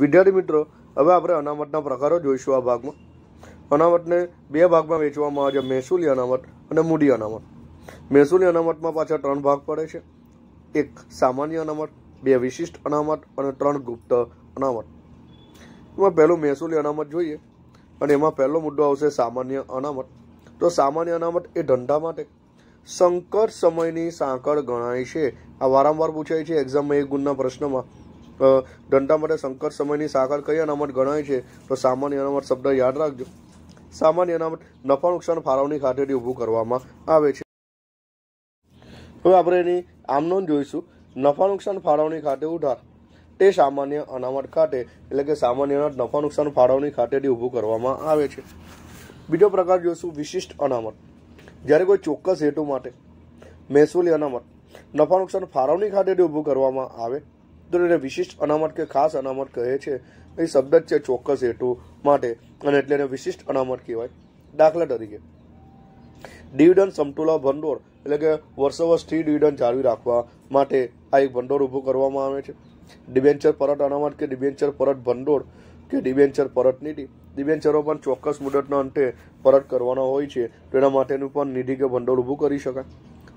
વિદ્યાર્થી મિત્રો, હવે આપણે અનામતના પ્રકારો જોઈશું આ ભાગમાં. અનામતને બે ભાગમાં વેચવામાં આવે છે, મહેસૂલી અનામત અને મૂડી અનામત. મહેસૂલી અનામતમાં પાછા ત્રણ ભાગ પડે છે. એક સામાન્ય અનામત, બે વિશિષ્ટ અનામત અને ત્રણ ગુપ્ત અનામત. એમાં પહેલું મહેસૂલી અનામત જોઈએ અને એમાં પહેલો મુદ્દો આવશે સામાન્ય અનામત. તો સામાન્ય અનામત એ ધંધા માટે. સંકટ સમયની સાંકળ ગણાય છે. આ વારંવાર પૂછાય છે એક્ઝામમાં એક ગુણના પ્રશ્નમાં. ધંધા માટે સંકટ સમયની સાકર કઈ અનામત ગણાય છે, તો સામાન્ય અનામત શબ્દ યાદ રાખજો. સામાન્ય અનામત નફા નુકસાન ફાળવણી ખાતેથી ઊભું કરવામાં આવે છે. હવે આપણે એની આમ નોંધ જોઈશું. નફા નુકસાન ફાળવણી ખાતે ઉધાર. તે સામાન્ય અનામત ખાતે, એટલે કે સામાન્ય અનામત નફા નુકસાન ફાળવણી ખાતેથી ઊભું કરવામાં આવે છે. બીજો પ્રકાર જોઈશું, વિશિષ્ટ અનામત. જ્યારે કોઈ ચોક્કસ હેતુ માટે મહેસૂલી અનામત નફા નુકસાન ફાળવણી ખાતેથી ઊભું કરવામાં આવે તો એને વિશિષ્ટ અનામત કે ખાસ અનામત કહે છે. એ શબ્દ જ છે ચોક્કસ હેતુ માટે. અને એટલે એને વિશિષ્ટ અનામત કહેવાય. દાખલા તરીકે, ડિવિડન્ડ સમતુલા ભંડોળ એટલે કે વર્ષો વર્ષથી ડિવિડન્ડ જાળવી રાખવા માટે આ એક ભંડોળ ઊભું કરવામાં આવે છે. ડિબેન્ચર પરત અનામત કે ડિબેન્ચર પરત ભંડોળ કે ડિબેન્ચર પરત નીતિ. ડિબેન્ચરો પણ ચોક્કસ મુદતના અંતે પરત કરવાના હોય છે. તેના માટેનું પણ નિધિ કે ભંડોળ ઊભું કરી શકાય.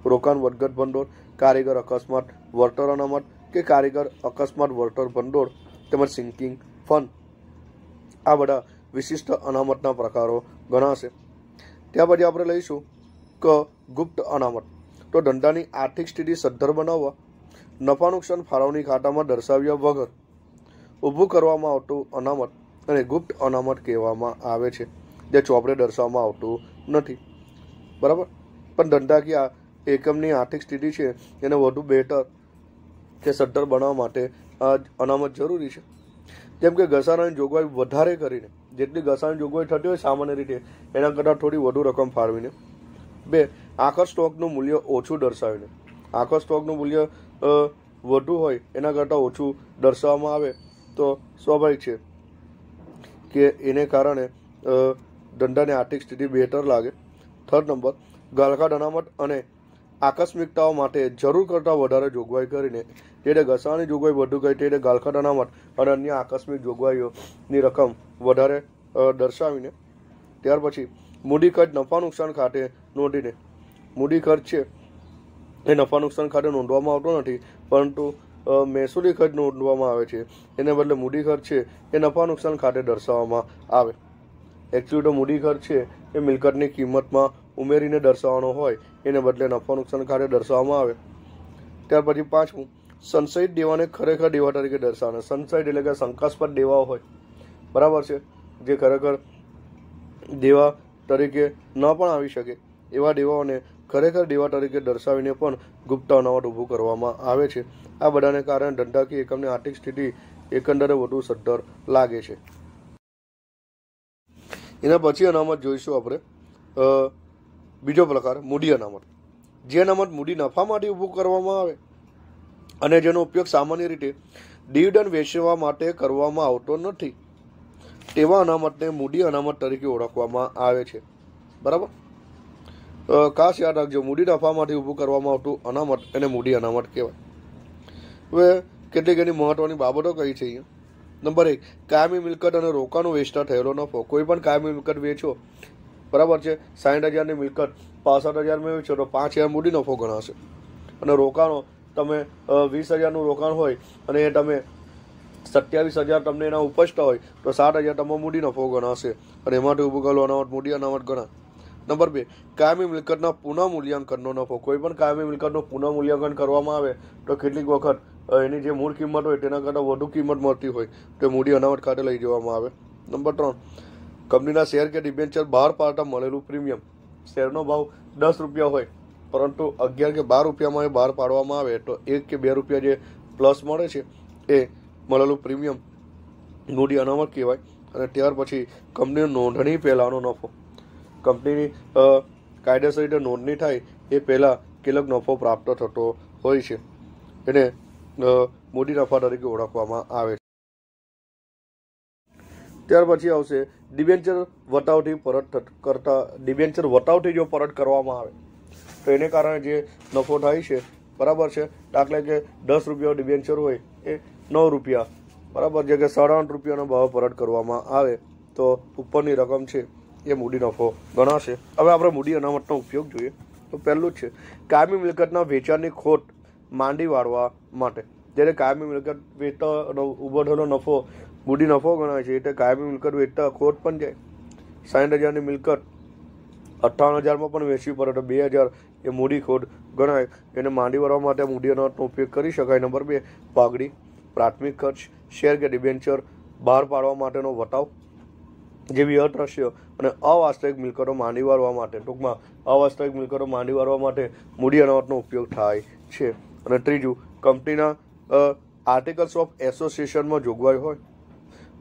રોકાણ, વધઘટ ભંડોળ, કારીગર અકસ્માત, વળતર અનામત કે કારીગર, અકસ્માત, વળતર, ભંડોળ તેમજ સિંકિંગ ફંડ આ બધા વિશિષ્ટ અનામતના પ્રકારો ગણાશે. ત્યાર પછી આપણે લઈશું કે, ગુપ્ત અનામત. તો ધંધાની આર્થિક સ્થિતિ સદ્ધર બનાવવા, નફા નુકસાન ફાળવણી ખાતામાં દર્શાવ્યા વગર ઊભું કરવામાં આવતું અનામત અને ગુપ્ત અનામત કહેવામાં આવે છે, જે ચોપડે દર્શાવવામાં આવતું નથી. બરાબર? પણ ધંધાકીય એકમની આર્થિક સ્થિતિ છે એને વધુ બેટર કે સટ્ટર બનાવવા માટે આ અનામત જરૂરી છે. જેમ કે ઘસારાની જોગવાઈ વધારે કરીને, જેટલી ઘસારાની જોગવાઈ થતી હોય સામાન્ય રીતે એના કરતાં થોડી વધુ રકમ ફાળવીને. બે, આખા સ્ટોકનું મૂલ્ય ઓછું દર્શાવીને. આખા સ્ટોકનું મૂલ્ય વધુ હોય એના કરતાં ઓછું દર્શાવવામાં આવે તો સ્વાભાવિક છે કે એને કારણે ધંધાની આર્થિક સ્થિતિ બહેતર લાગે. થર્ડ નંબર ગાળખાડ અનામત અને આકસ્મિકતાઓ માટે જરૂર કરતાં વધારે જોગવાઈ કરીને તેને ઘસારાની જોગવાઈ વધુ કરી તેને ગાળખાડ અનામત અને અન્ય આકસ્મિક જોગવાઈઓની રકમ વધારે દર્શાવીને ત્યાર પછી મૂડી ખર્ચ નફા નુકસાન ખાતે નોંધીને, મૂડી ખર્ચ છે એ નફા નુકસાન ખાતે નોંધવામાં આવતો નથી, પરંતુ મહેસૂલી ખર્ચ નોંધવામાં આવે છે. એને બદલે મૂડી ખર્ચ છે એ નફા નુકસાન ખાતે દર્શાવવામાં આવે. એકચ્યુઅલી તો મૂડી ખર્ચ છે એ મિલકતની કિંમતમાં ઉમેરીને દર્શાવવાનો હોય, એને બદલે નફા નુકસાન ખાતે દર્શાવવામાં આવે. ત્યાર પછી પાંચમું, સંશયિત દેવાને ખરેખર દેવા તરીકે દર્શાવવાના. સંશયિત એટલે કે શંકાસ્પદ દેવાઓ હોય. બરાબર છે? જે ખરેખર દેવા તરીકે ન પણ આવી શકે, એવા દેવાઓને ખરેખર દેવા તરીકે દર્શાવીને પણ ગુપ્ત અનામત ઊભું કરવામાં આવે છે. આ બધાને કારણે ધંધાકીય એકમની આર્થિક સ્થિતિ એકંદરે વધુ સદ્ધર લાગે છે. એના પછી અનામત જોઈશું આપણે. બીજો પ્રકાર મૂડી અનામત. જે અનામત મૂડી નફા માટે ઊભું કરવામાં આવે અને જેનો ઉપયોગ સામાન્ય રીતે ડિવિડન્ડ વેચવા માટે કરવામાં આવતો નથી, તેવા અનામતને મૂડી અનામત તરીકે ઓળખવામાં આવે છે. બરાબર? ખાસ યાદ રાખજો, મૂડી નફામાંથી ઊભું કરવામાં આવતું અનામત એને મૂડી અનામત કહેવાય. હવે કેટલીક એની મહત્વની બાબતો કઈ છે અહીંયા? નંબર એક, કાયમી મિલકત અને રોકાણો વેચતા થયેલો નફો. કોઈ પણ કાયમી મિલકત વેચો બરાબર છે? સાઠ હજારની મિલકત, પાસઠ હજારમાં વેચો તો પાંચ હજાર મૂડી નફો ગણાશે. અને રોકાણો, તમે વીસ હજારનું રોકાણ હોય અને એ તમે સત્યાવીસ હજાર તમને એના ઉપજતા હોય, તો સાત હજાર તમારો મૂડી નફો ગણાશે. અને એમાંથી ઊભું કરેલો અનામત મૂડી અનામત ગણા નંબર બે, કાયમી મિલકતના પુનઃ મૂલ્યાંકનનો નફો. કોઈ પણ કાયમી મિલકતનું પુનઃ મૂલ્યાંકન કરવામાં આવે, તો કેટલીક વખત એની જે મૂળ કિંમત હોય, તેના કરતાં વધુ કિંમત મળતી હોય, તો મૂડી અનામત ખાતે લઈ જવામાં આવે. નંબર ત્રણ કંપનીના શેર કે ડિબેન્ચર બહાર પાડતા મળેલું પ્રીમિયમ. શેરનો ભાવ દસ રૂપિયા હોય, પરંતુ અગિયાર કે બાર રૂપિયામાં એ બહાર પાડવામાં આવે, તો એક કે બે રૂપિયા જે પ્લસ મળે છે, એ મળેલું પ્રીમિયમ મૂડી અનામત કહેવાય. અને ત્યાર પછી કંપનીની નોંધણી પહેલાંનો નફો. કંપનીની કાયદેસર રીતે નોંધણી થાય, એ પહેલાં કેટલોક નફો પ્રાપ્ત થતો હોય છે. એને મૂડી નફા તરીકે ઓળખવામાં આવે છે. ત્યાર પછી આવશે ડિબેન્ચર વટાવથી પરત કરતા ડિબેન્ચર વટાવથી જો પરત કરવામાં આવે, તો એને કારણે જે નફો થાય છે, બરાબર છે? દાખલા કે દસ રૂપિયા ડિબેન્ચર હોય, એ નવ રૂપિયા, બરાબર? છે કે સાડા આઠ રૂપિયાનો ભાવ પરત કરવામાં આવે, તો ઉપરની રકમ છે, એ મૂડી નફો ગણાશે. હવે આપણે મૂડી અનામતનો ઉપયોગ જોઈએ, તો પહેલું જ છે, કાયમી મિલકતના વેચાણની ખોટ માંડી વાળવા માટે. જ્યારે કાયમી મિલકત વેચતા ઊભો થયેલો નફો મૂડી નફો ગણાય છે. એટલે કાયમી મિલકત વેચતા ખોટ પણ જાય. સાઠ હજારની મિલકત અઠ્ઠાવન હજારમાં પણ વેચવી પડે. તો બે હજાર એ મૂડી ખોટ ગણાય. એને માંડી વળવા માટે મૂડી અનામતનો ઉપયોગ કરી શકાય. નંબર બે, પાઘડી, પ્રાથમિક ખર્ચ, શેર કે ડિબેન્ચર, બહાર પાડવા માટેનો વટાવ જેવી અદ્રશ્ય અને અવાસ્તવિક મિલકતો માંડી વાળવા માટે. ટૂંકમાં, અવાસ્તવિક મિલકતો માંડી વાળવા માટે મૂડી અનામતનો ઉપયોગ થાય છે. અને ત્રીજું, કંપનીના આર્ટિકલ્સ ઓફ એસોસિએશનમાં જોગવાઈ હોય.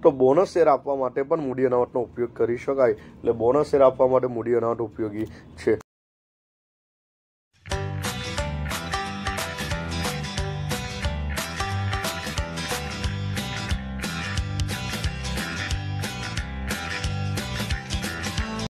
તો બોનસ શેર આપવા માટે પણ મૂડી અનામતનો ઉપયોગ કરી શકાય. એટલે બોનસ શેર આપવા માટે મૂડી અનામત ઉપયોગી છે.